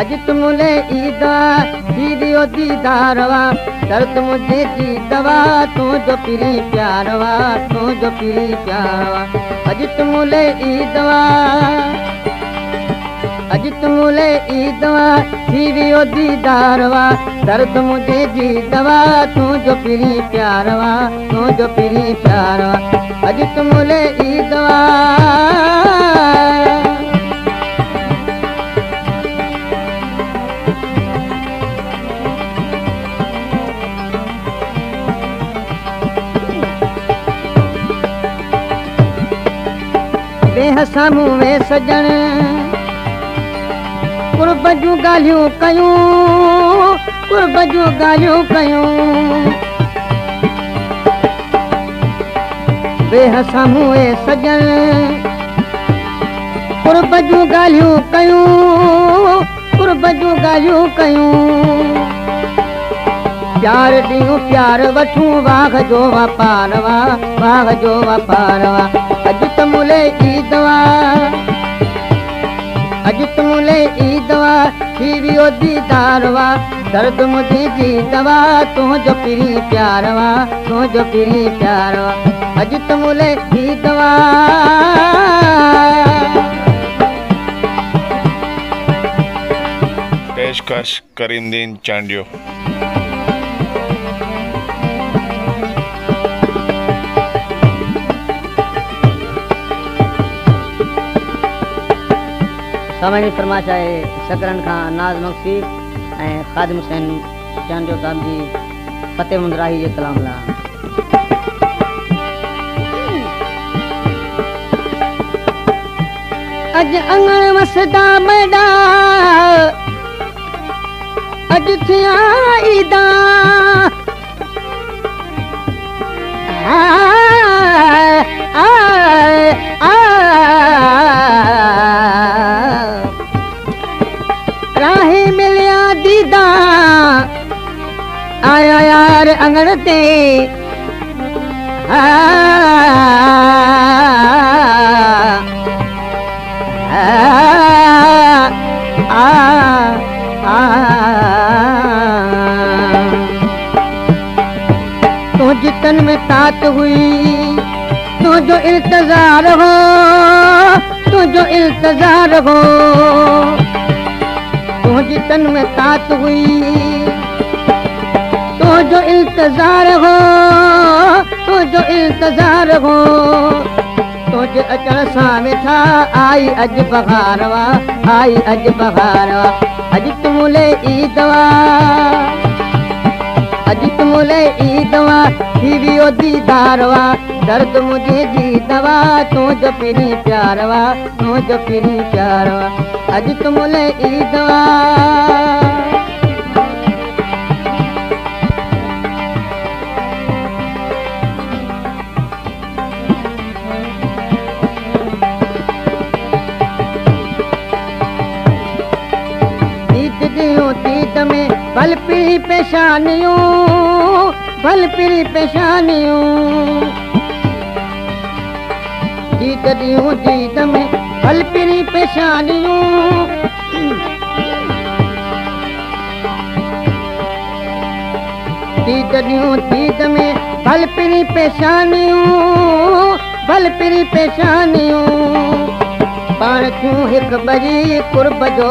اڄ تملي ايدوا ديديو ديداروا درد مجهي جي دوا تنهنجو پري پياروا تنهنجو پري پياروا اڄ تملي ايدوا اڄ تملي ايدوا ديديو ديداروا درد مجهي جي دوا تنهنجو پري پياروا تنهنجو پري پياروا اڄ تملي ديهه سامهون وي سجڻ. ڪرب جون ڳالهيون ڪيون ڪرب جون ڳالهيون ڪيون. ديهه سامهون وي سجڻ. ڪرب جون ڳالهيون ڪيون ڪرب جون ڳالهيون ڪيون پيار ڏيون پيار وٺون واگهه جو واپار وا واگهه جو واپار وا اڄ ته ملي ايدوا اڄ ته ملي ايدوا ٿي ويو ديدار وا. درد مجهي جي دوا تنهنجو پري پيار وا. تنهنجو پري پيار وا. اڄ ته ملي ايدوا پيشڪش ڪريمدين چانڊيو آهي شڪرن کان ناز مڪسي ۽ خادم حسين چانڊيو صاحب جي ڪلام لاءِ दीदा। आया यार अंगण ते। तो जितन में तात हुई तो जो इंतज़ार हो तो जो इंतज़ार हो। تنهنجي تن ۾ تات هئي. تنهنجو انتظار هو تنهنجو انتظار هو. تنهنجي اچڻ سان ويٺا آئي اڄ بهار وا آئي اڄ بهار وا اڄ تملي ايدوا اڄ تملي ايدوا ٿي ويو ديدار وا درد مجهي جي دوا تنهنجو پري پيار وا تنهنجو پري پيار وا اڄ عيد ڏيون تيد ۾ پري پيشانيون ڀل پري پيشانيون عيد ڏيون تيد ۾ ڀل پري پيشانيون تيد ڏيون تيد ۾ ڀل پري پيشانيون ڀل پري پيشانيون پاڻ ٿيون هڪ ڪرب جو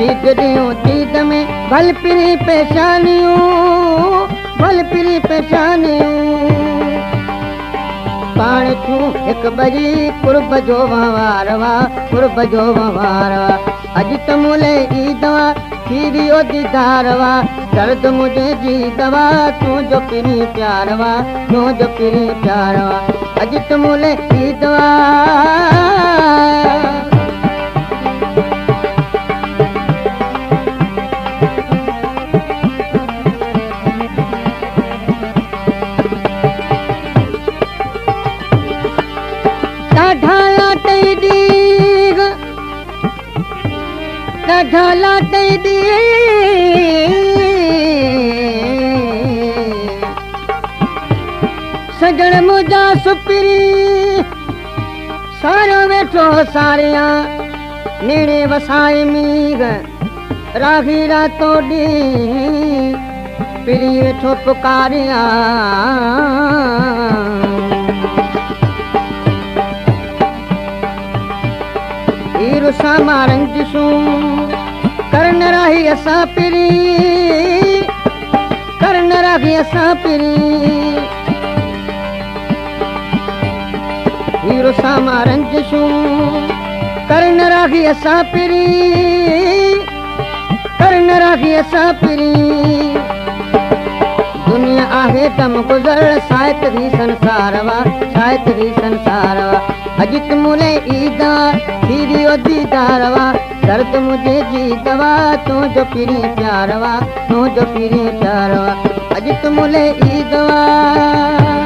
ديد ڏيون ديد ۾ ڀل پري پيشانيون ڀل پري پيشانيون پاڻ تون هڪ بجي ڪرب جو وهار وا ڪرب جو وهار وا. اڄ ته مولي عيد وا ٿي ويو ديدار وا. درد منهنجي جي دوا تون جو پري پيار وا تون جو پري پيار وا. اڄ ته مولي عيد وا لاٽئي ڏينگ سجڻ منهنجا سپري. سارو ويٺو ساريان نيڙي وسائي ميگ. راهي راتو ڏينهن پري ويٺو پڪاريان. هير رنجشون ڪرڻ راهي اسان پري ڪرڻ راهي اسان پري. هير ساما رنجشون ڪرڻ راهي اسان پري. ڪرڻ راهي اسان پري. دنيا آهي دم گذر شايد هي سنسار وا شايد هي سنسار وا. اڄ ته مولي ايندا ٿي ويو ديدار وا درد مجهي جي دوا تون جو پيري پياروا تون جو پيري پياروا اڄ تم لي ئي دوا